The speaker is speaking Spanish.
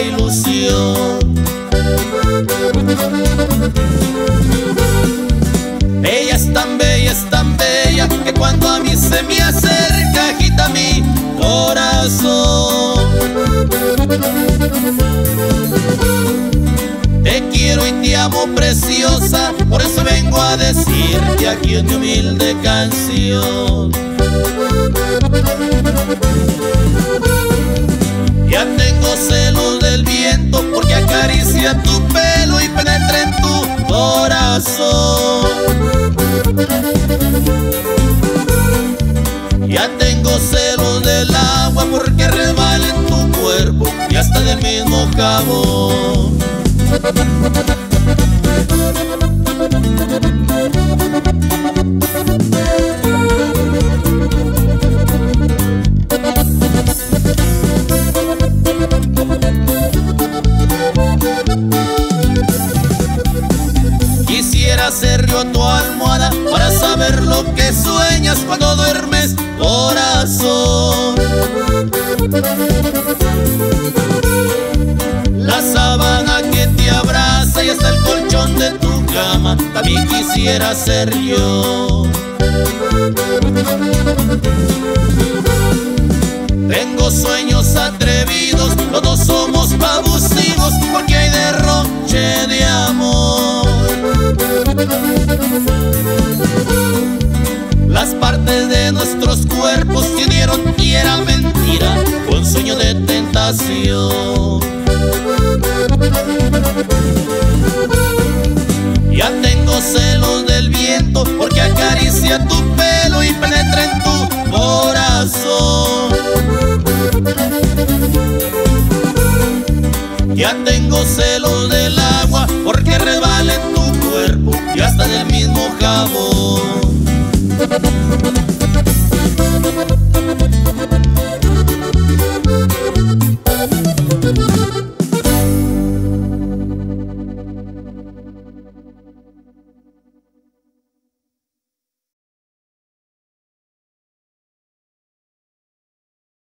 ilusión. Ella es tan bella, es tan bella que cuando a mí se me acerca agita mi corazón. Te quiero y te amo preciosa, por eso vengo a decirte aquí en mi humilde canción. Ya tengo celos del agua porque resbala en tu cuerpo y hasta del mismo jabón. Sueñas cuando duermes, corazón. La sábana que te abraza y hasta el colchón de tu cama, también quisiera ser yo. Tengo sueños atrevidos, Ya tengo celos del viento porque acaricia tu pelo y penetra en tu corazón. Ya tengo celos del agua porque resbala en tu cuerpo y hasta del mismo jabón.